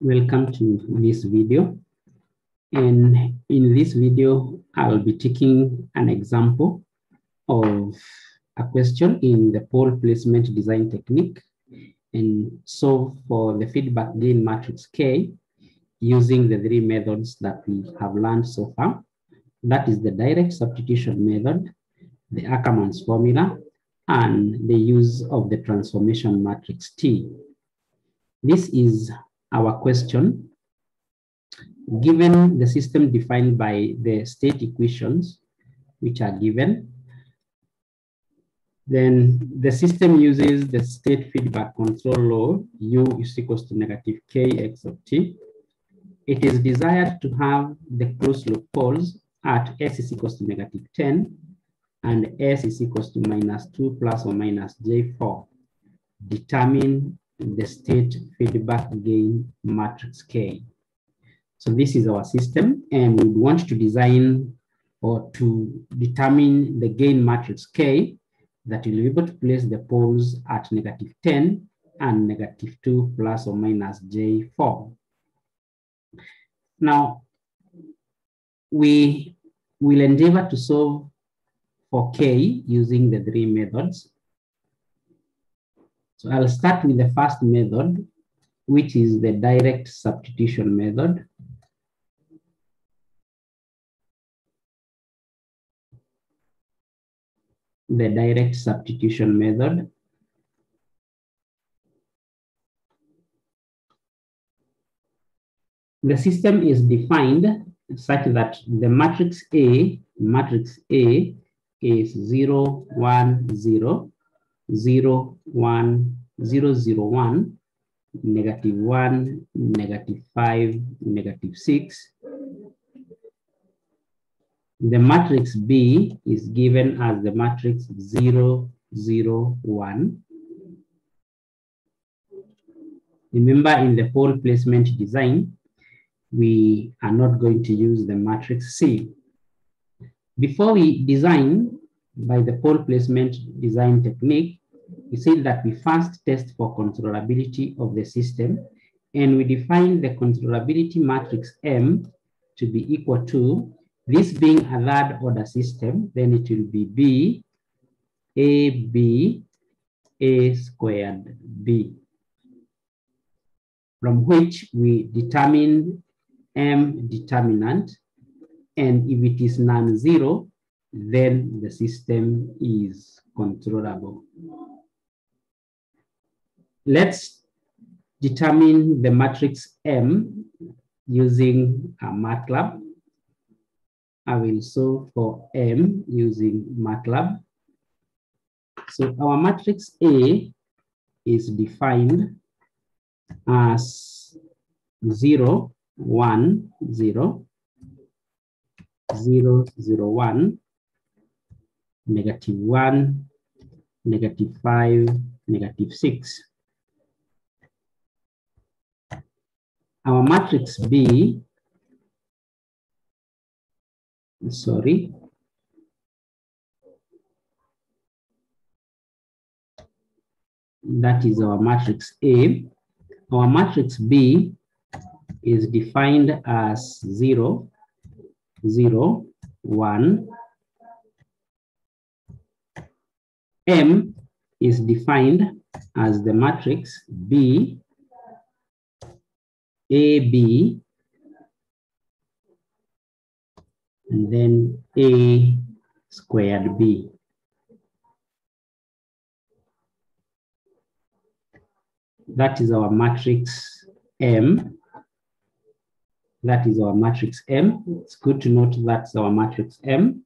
Welcome to this video. And in this video, I'll be taking an example of a question in the pole placement design technique and solve for the feedback gain matrix K using the three methods that we have learned so far. That is the direct substitution method, the Ackermann's formula, and the use of the transformation matrix T. This is our question. Given the system defined by the state equations, which are given, then the system uses the state feedback control law, U is equals to negative Kx of t. It is desired to have the closed loop poles at S is equals to negative 10 and S is equals to minus 2 plus or minus J4. Determine the state feedback gain matrix K. So this is our system and we want to design or to determine the gain matrix K that will be able to place the poles at negative 10 and negative 2 plus or minus J4. Now, we will endeavor to solve for K using the three methods. So I'll start with the first method, which is the direct substitution method. The direct substitution method. The system is defined such that the matrix A, matrix A is 0, 1, 0, 0, 1, 0, 0, 1, negative 1, negative 5, negative 6. The matrix B is given as the matrix 0, 0, 1. Remember in the pole placement design, we are not going to use the matrix C. Before we design by the pole placement design technique, we said that we first test for controllability of the system and we define the controllability matrix M to be equal to this being a third order system, then it will be B, A, B, A squared B, from which we determine M determinant. And if it is non-zero, then the system is controllable. Let's determine the matrix M using a MATLAB. I will solve for M using MATLAB. So our matrix A is defined as 0, 1, 0, 0, 0, 1, negative 1, negative 5, negative 6. Our matrix B, sorry, that is our matrix A. Our matrix B is defined as 0, 0, 1. M is defined as the matrix B, AB, and then A squared B. That is our matrix M. That is our matrix M. It's good to note that's our matrix M.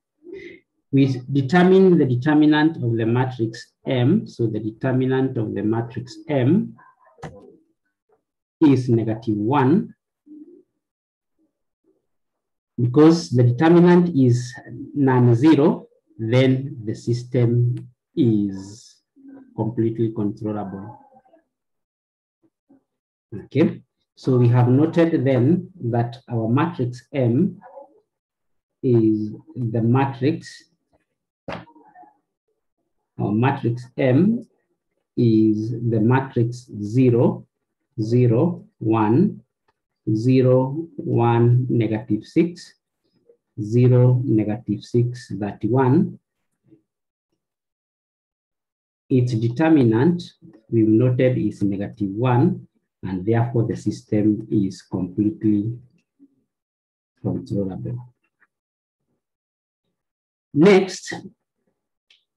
We determine the determinant of the matrix M. So the determinant of the matrix M is negative one. Because the determinant is non-zero, then the system is completely controllable. Okay, so we have noted then that our matrix M is the matrix, our matrix M is the matrix 0, 0, 1, 0, 1, negative 6, 0, negative 6, 31. Its determinant, we've noted, is negative 1, and therefore the system is completely controllable. Next,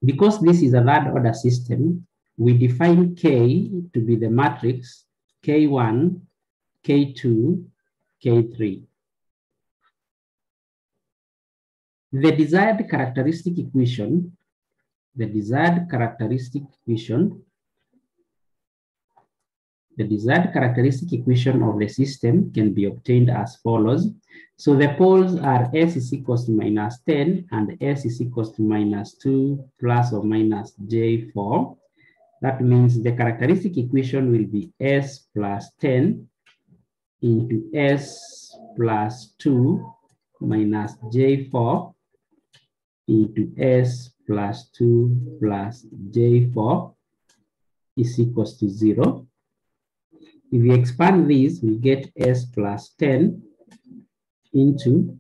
because this is a third order system, we define K to be the matrix K1, K2, K3. The desired characteristic equation, the desired characteristic equation, the desired characteristic equation of the system can be obtained as follows. So the poles are S is equals to minus 10 and S is equals to minus 2 plus or minus J4. That means the characteristic equation will be S plus 10 into S plus 2 minus J4 into S plus 2 plus J4 is equals to 0. If we expand this, we get S plus 10 into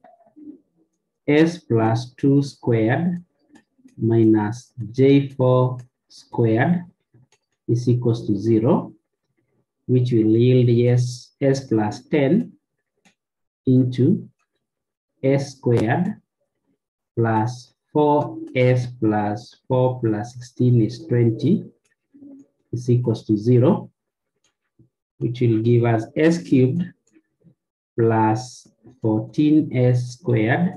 S plus 2 squared minus J4 squared is equals to 0, which will yield yes, S plus 10 into S squared plus 4S plus 4 plus 16 is 20 is equals to 0, which will give us S cubed plus 14S squared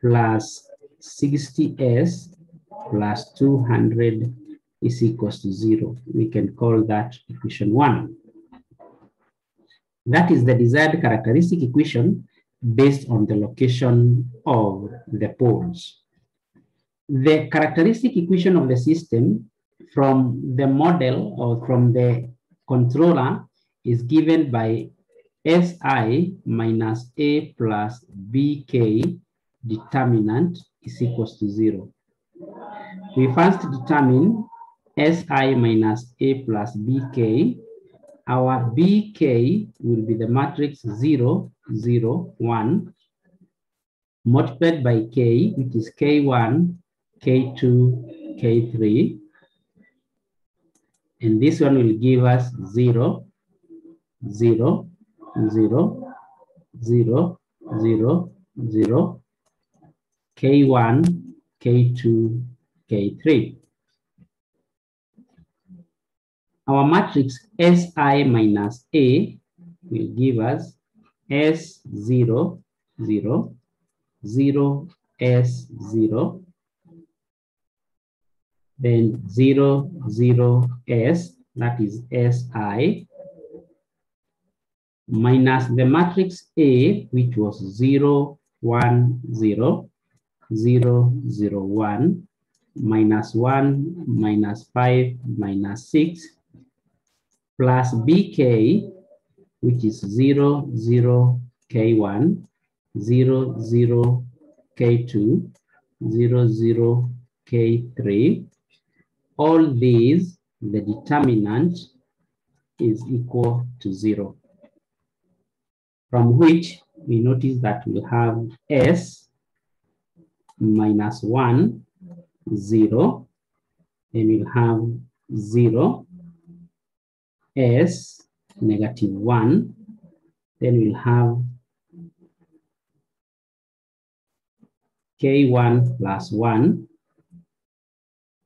plus 60S plus 200 is equals to zero. We can call that equation one. That is the desired characteristic equation based on the location of the poles. The characteristic equation of the system from the model or from the controller is given by Si minus A plus BK determinant is equals to zero. We first determine Si minus A plus BK. Our BK will be the matrix 0, 0, 1, multiplied by K, which is K1, K2, K3. And this one will give us 0, 0, 0, 0, 0, 0, K1, K2, K3. Our matrix Si minus A will give us S0, 0, 0, S0, then 0, 0, S, that is Si, minus the matrix A, which was 0, 1, 0, 0, 0, 1, minus 1, minus 5, minus 6, plus bk, which is 0, 0, k1, 0, 0, k2, 0, 0, k3. All these, the determinant is equal to 0. From which we notice that we have s minus one, zero, and we'll have zero s 1, then we'll have k1 plus 1.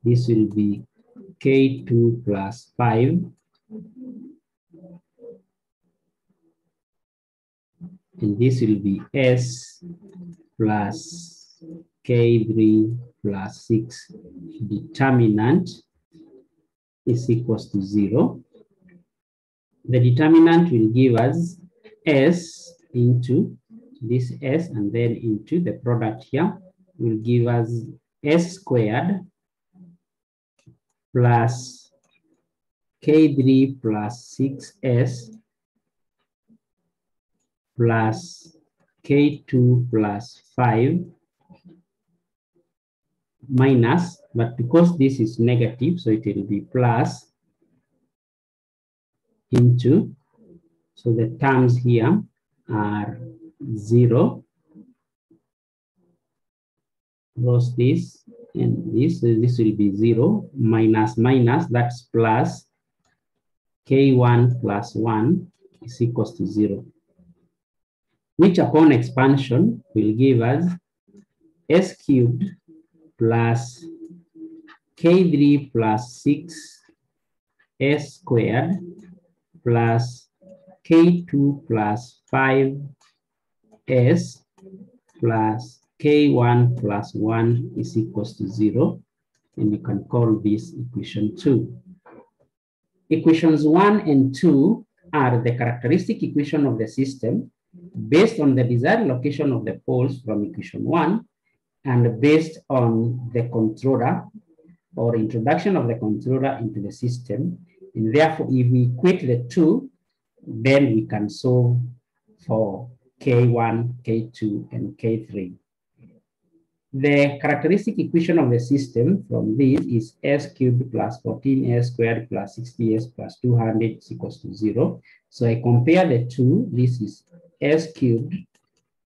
This will be k2 plus 5. And this will be s plus k3 plus 6 determinant is equals to 0 the determinant will give us S into this S and then into the product here will give us S squared plus K3 plus 6S plus K2 plus 5 minus But because this is negative, so it will be plus into, so the terms here are zero, cross this and this, uh, this will be zero, minus minus, that's plus k1 plus 1 is equals to 0, which upon expansion will give us s cubed plus k3 plus 6 s squared plus k2 plus 5s plus k1 plus 1 is equals to 0. And you can call this equation 2. Equations 1 and 2 are the characteristic equation of the system based on the desired location of the poles from equation 1 and based on the controller or introduction of the controller into the system. And therefore, if we equate the two, then we can solve for K1, K2, and K3. The characteristic equation of the system from this is s cubed plus 14s squared plus 60s plus 200 is equals to 0. So I compare the two. This is s cubed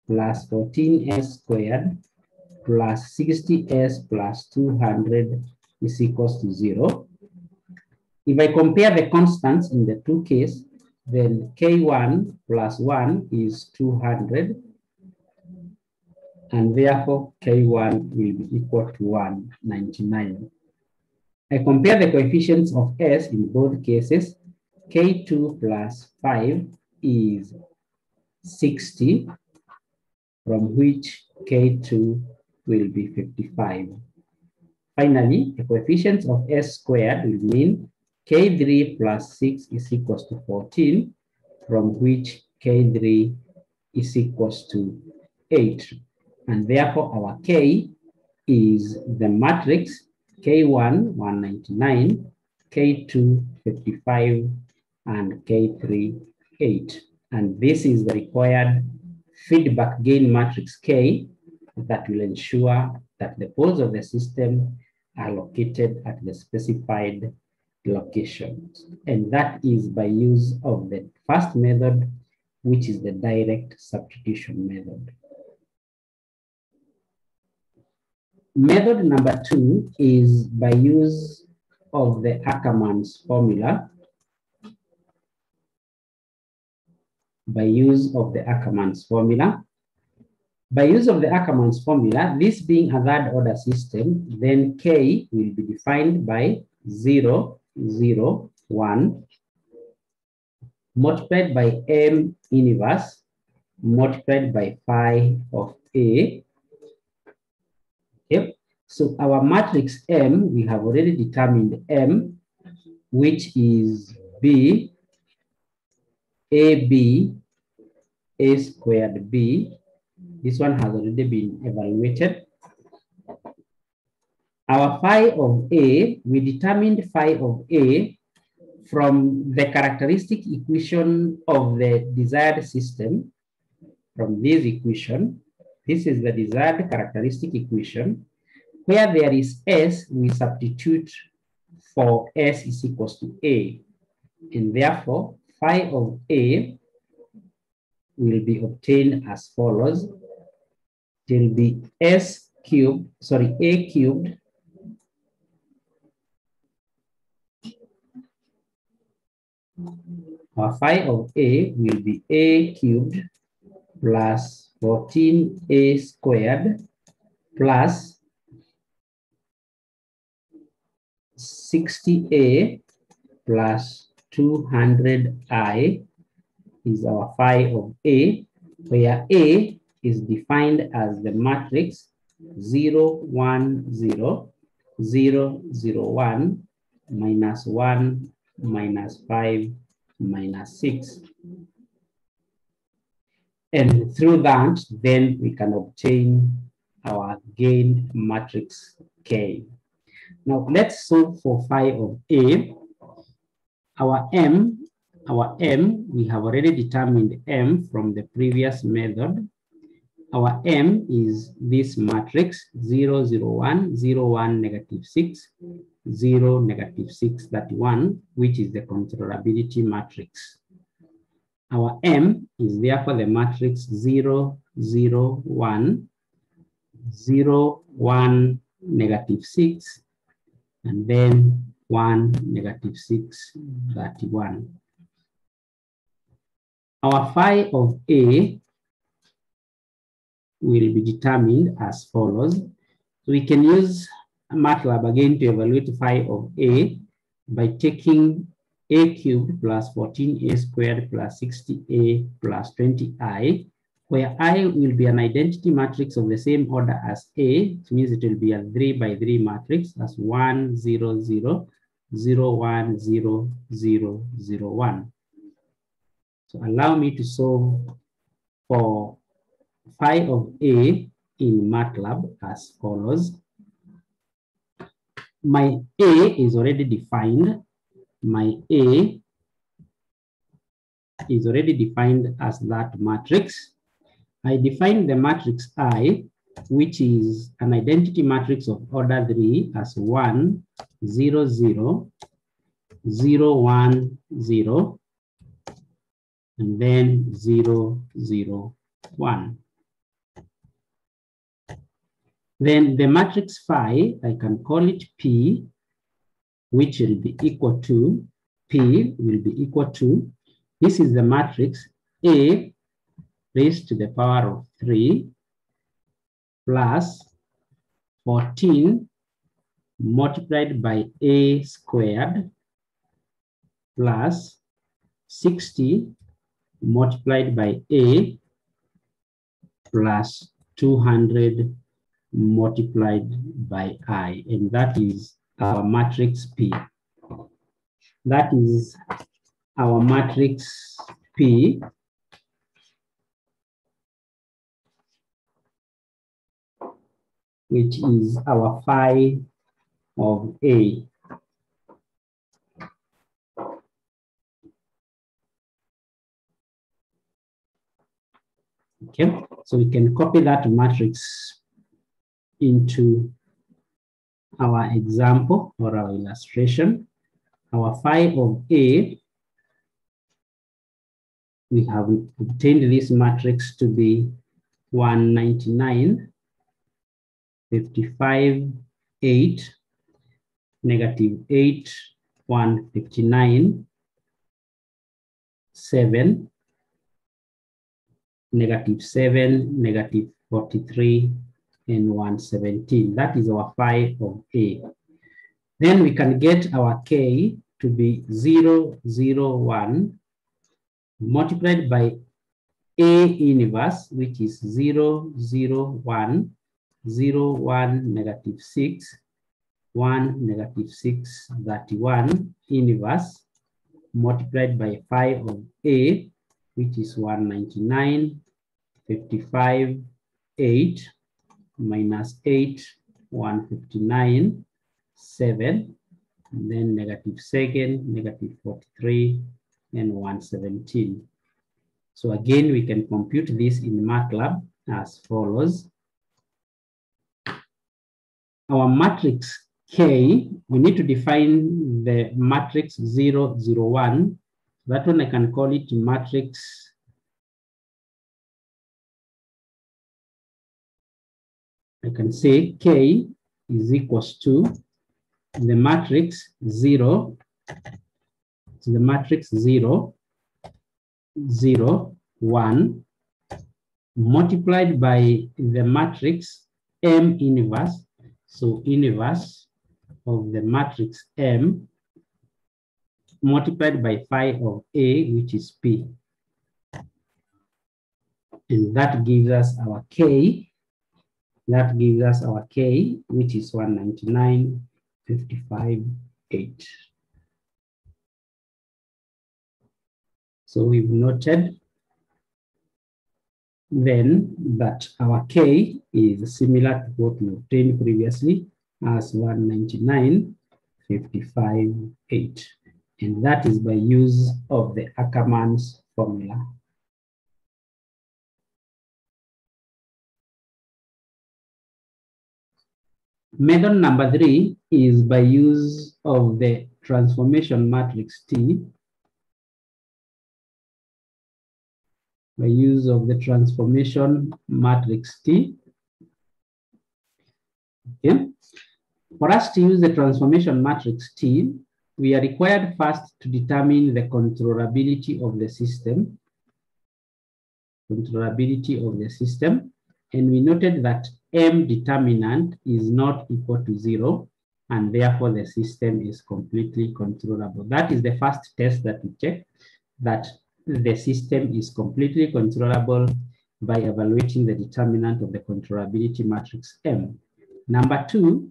plus 14s squared plus 60s plus 200 is equals to 0. If I compare the constants in the two cases, then K1 plus 1 is 200, and therefore K1 will be equal to 199. I compare the coefficients of S in both cases. K2 plus 5 is 60, from which K2 will be 55. Finally, the coefficients of S squared will mean K3 plus 6 is equals to 14, from which K3 is equals to 8. And therefore, our K is the matrix K1, 199, K2, 55, and K3, 8. And this is the required feedback gain matrix K that will ensure that the poles of the system are located at the specified locations. And that is by use of the first method, which is the direct substitution method. Method number two is by use of the Ackermann's formula. By use of the Ackermann's formula. By use of the Ackermann's formula, this being a third order system, then K will be defined by zero zero, one, multiplied by m inverse, multiplied by phi of A. So our matrix M, we have already determined M, which is B, AB, A squared B. This one has already been evaluated. Our phi of A, we determined phi of A from the characteristic equation of the desired system from this equation. This is the desired characteristic equation. Where there is S, we substitute for S is equals to A. And therefore, phi of A will be obtained as follows. It will be S cubed, sorry, A cubed Our phi of A will be A cubed plus 14A squared plus 60A plus 200I is our phi of A, where A is defined as the matrix 0, 1, 0, 0, 0, 1, minus 1, minus 5, minus 6. And through that, then we can obtain our gain matrix K. Now let's solve for phi of A. Our M, our M, we have already determined M from the previous method. our M is this matrix 0, 0, 1, 0, 1, negative 6, 0, negative 6, that one, which is the controllability matrix. Our M is therefore the matrix 0, 0, 1, 0, 1, negative 6, and then 1, negative 6, 31. Our phi of A will be determined as follows. So we can use MATLAB again to evaluate phi of A by taking A cubed plus 14A squared plus 60A plus 20I, where I will be an identity matrix of the same order as A, which means it will be a three by three matrix as 1, 0, 0, 0, 1, 0, 0, 0, 1. So allow me to solve for phi of A in MATLAB as follows. My A is already defined. My A is already defined as that matrix. I define the matrix I, which is an identity matrix of order 3 as 1, 0, 0, 0, 1, 0, and then 0, 0, 1. Then the matrix phi, I can call it P, which will be equal to, P will be equal to, this is the matrix A raised to the power of 3 plus 14 multiplied by A squared plus 60 multiplied by A plus 200 multiplied by I, and that is our matrix P. That is our matrix P. which is our phi of A. Okay, so we can copy that matrix into our example or our illustration. Our phi of A, we have obtained this matrix to be 199, 55, 8, negative 8, 159, 7, negative 7, negative 43, and 117. That is our phi of A. Then we can get our K to be 0, 0, 1 multiplied by A inverse, which is 0, 0, 1, 0, 1, negative 6, 1, negative 6, 31 inverse multiplied by phi of A, which is 199, 55, 8, minus 8, 159, 7, and then negative second, negative 43, and 117. So again, we can compute this in MATLAB as follows. Our matrix K, we need to define the matrix 0, 0, 1. That one I can call it matrix I can say K is equals to the matrix 0, so the matrix 0, 0, 1, multiplied by the matrix M inverse, so inverse of the matrix M, multiplied by phi of A, which is P. And that gives us our K that gives us our K, which is 199, 55, 8. So we've noted then that our K is similar to what we obtained previously as 199.55.8. And that is by use of the Ackermann's formula. Method number three is by use of the transformation matrix T By use of the transformation matrix T. Okay. For us to use the transformation matrix T, we are required first to determine the controllability of the system. Controllability of the system. And we noted that M determinant is not equal to zero, and therefore the system is completely controllable. That is the first test that we check, that the system is completely controllable by evaluating the determinant of the controllability matrix M. Number two,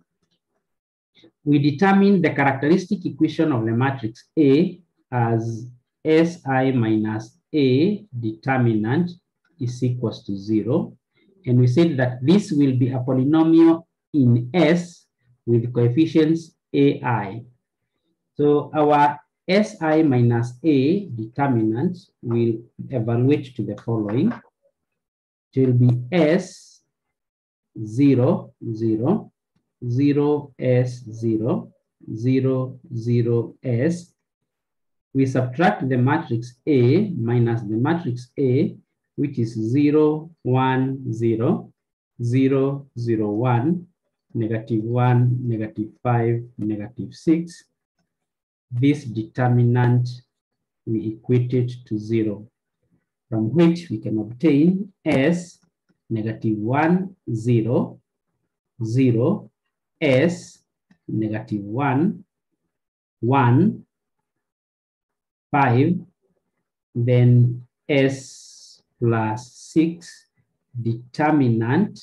we determine the characteristic equation of the matrix A as Si minus A determinant is equals to zero. And we said that this will be a polynomial in S with coefficients AI. So our Si minus A determinant will evaluate to the following. It will be S 0, 0, 0 S 0, 0, 0 S. We subtract the matrix A minus the matrix A, which is 0, 1, 0, 0, 0, 1, negative 1, negative 5, negative 6. This determinant, we equate it to 0, from which we can obtain S negative 1, 0, 0, S negative 1, 1, 5, then S plus 6 determinant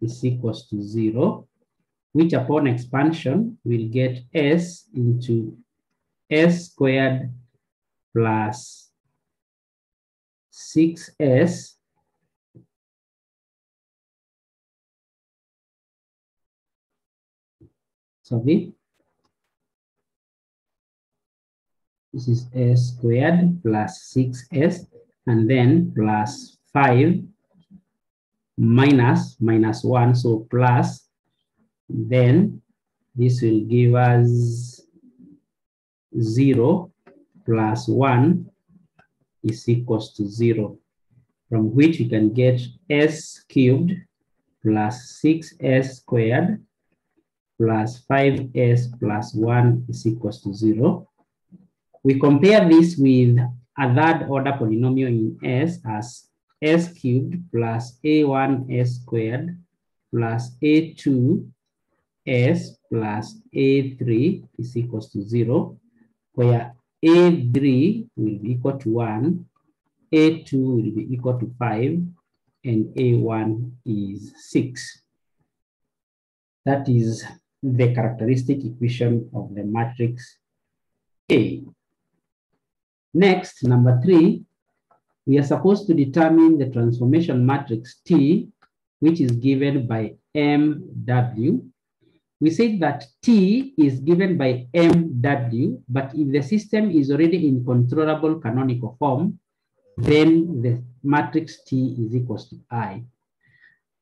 is equals to 0, which upon expansion will get S into S squared plus 6S sorry. This is s squared plus 6s and then plus 5 minus minus 1, so plus. Then this will give us 0 plus 1 is equals to 0, from which we can get s cubed plus 6s squared plus 5s plus 1 is equals to 0. We compare this with a third order polynomial in S as s cubed plus a1s squared plus a2s plus a3 is equals to 0, where a3 will be equal to 1, a2 will be equal to 5, and a1 is 6. That is the characteristic equation of the matrix A. Next, number three, we are supposed to determine the transformation matrix T, which is given by MW. We said that T is given by MW, but if the system is already in controllable canonical form, then the matrix T is equals to I.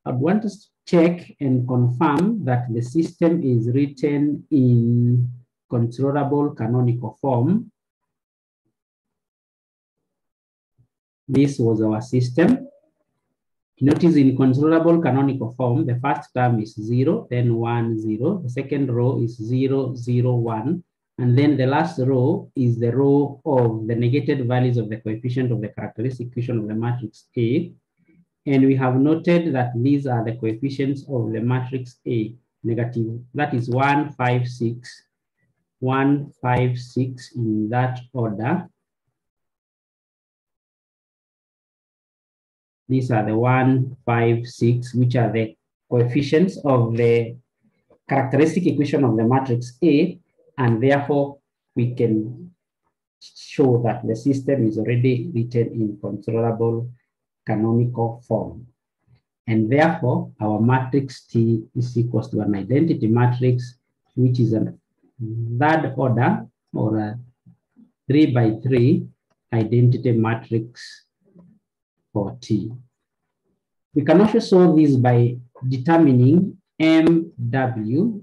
I'd want us check and confirm that the system is written in controllable canonical form. This was our system. Notice in controllable canonical form, the first term is zero, then one, zero. The second row is zero, zero, one. And then the last row is the row of the negated values of the coefficient of the characteristic equation of the matrix A. And we have noted that these are the coefficients of the matrix A, negative, that is 1, 5, 6, 1, 5, 6 in that order. These are the 1, 5, 6, which are the coefficients of the characteristic equation of the matrix A, and therefore we can show that the system is already written in controllable canonical form. And therefore, our matrix T is equals to an identity matrix, which is a third order or a three by three identity matrix for T. We can also solve this by determining MW,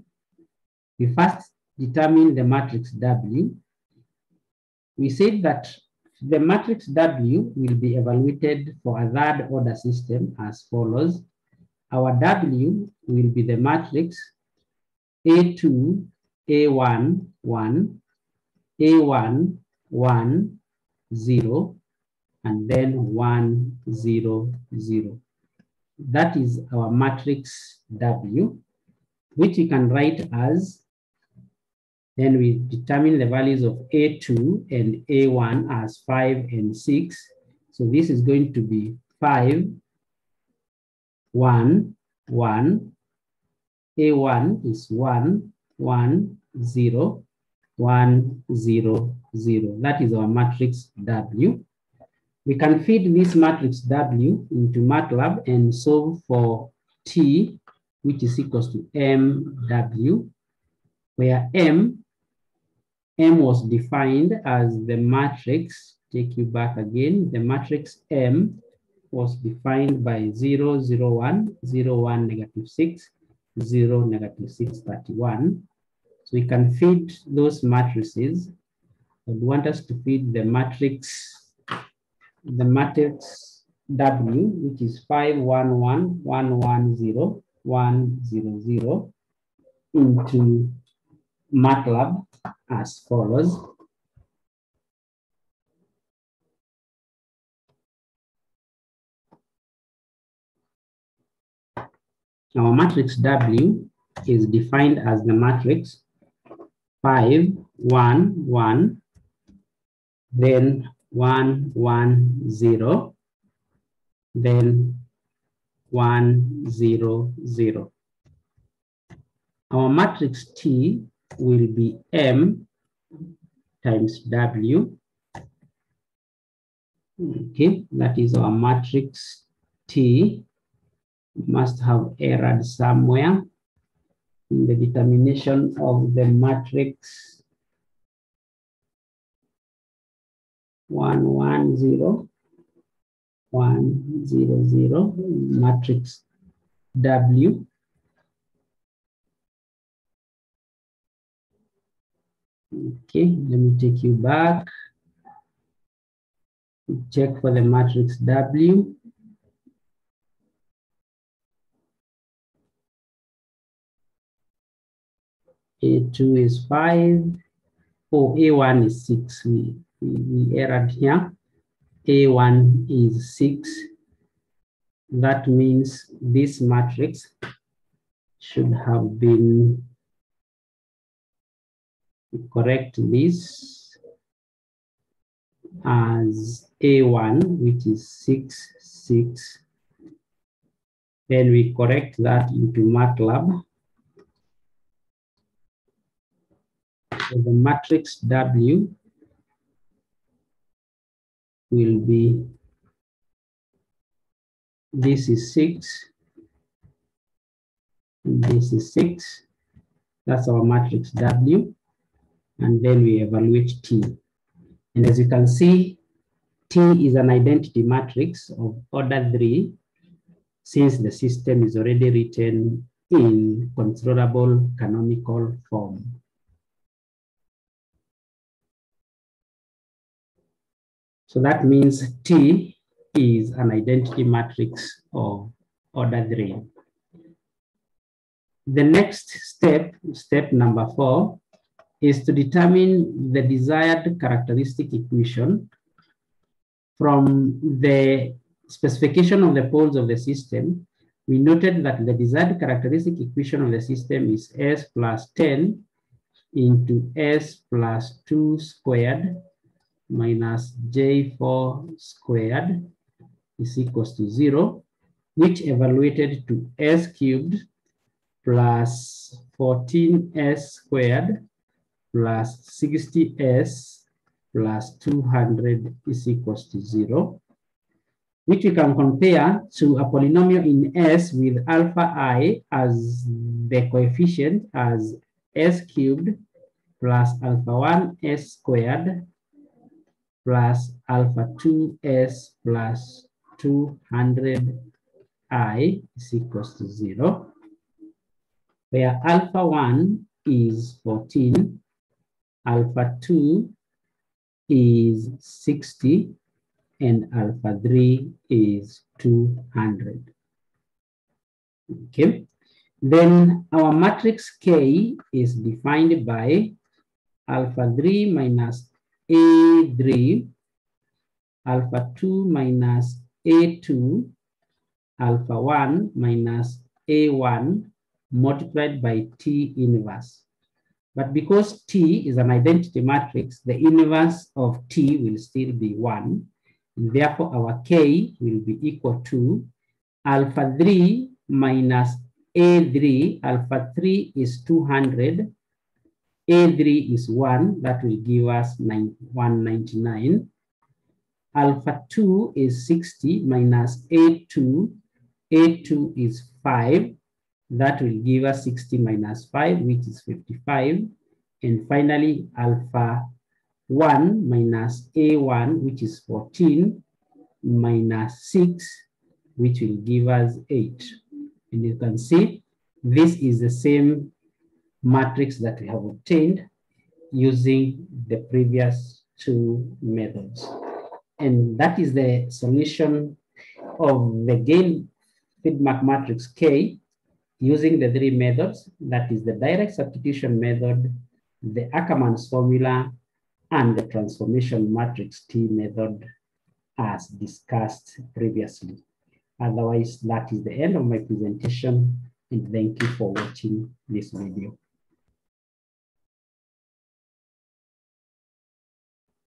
we first determine the matrix W. We said that the matrix W will be evaluated for a third order system as follows. Our W will be the matrix A2, A1, 1, A1, 1, 0, and then 1, 0, 0. That is our matrix W, which we can write as, then we determine the values of A2 and A1 as 5 and 6. So this is going to be 5, 1, 1. A1 is 1, 1, 0, 1, 0, 0. That is our matrix W. We can feed this matrix W into MATLAB and solve for T, which is equals to MW, where M, M was defined as the matrix, take you back again, the matrix M was defined by 0, 0, 1, 0, 1, negative 6, 0, negative 6, 31. So we can feed those matrices. I want us to feed the matrix, the matrix W, which is 5, 1, 1, 1, 1, 0, 1, 0, 0, into MATLAB as follows. Our matrix W is defined as the matrix 5, 1, 1, then 1, 1, 0, then 1, 0, 0. Our matrix T will be M times W. Okay, that is our matrix T must have erred somewhere in the determination of the matrix 110, 100, matrix W. Okay, let me take you back. Check for the matrix W. A2 is 5. Oh, A1 is 6. We, we, we erred here. A1 is 6. That means this matrix should have been correct this as A1, which is 6, 6. Then we correct that into MATLAB. So the matrix W will be, this is six, this is six, that's our matrix W, and then we evaluate T. And as you can see, T is an identity matrix of order three, since the system is already written in controllable canonical form. So that means T is an identity matrix of order three. The next step, step number four, is to determine the desired characteristic equation from the specification of the poles of the system. We noted that the desired characteristic equation of the system is S plus 10 into S plus 2 squared minus j4 squared is equals to zero, which evaluated to s cubed plus 14s squared plus 60s plus 200 is equals to zero, which we can compare to a polynomial in S with alpha i as the coefficient as s cubed plus alpha 1 s squared plus alpha 2s plus 200i is equals to zero. where alpha 1 is 14, alpha 2 is 60, and alpha 3 is 200. Okay, then our matrix K is defined by alpha 3 minus A3, alpha 2 minus A2, alpha 1 minus A1 multiplied by T inverse. But because T is an identity matrix, the inverse of T will still be 1. And therefore, our K will be equal to alpha 3 minus A3. Alpha 3 is 200. A3 is 1. That will give us 199. Alpha 2 is 60 minus A2. A2 is 5. That will give us 60 minus 5, which is 55. And finally, alpha 1 minus A1, which is 14, minus 6, which will give us 8. And you can see this is the same matrix that we have obtained using the previous two methods. And that is the solution of the gain feedback matrix K using the three methods, that is the direct substitution method, the Ackermann's formula, and the transformation matrix T method as discussed previously. Otherwise, that is the end of my presentation, and thank you for watching this video.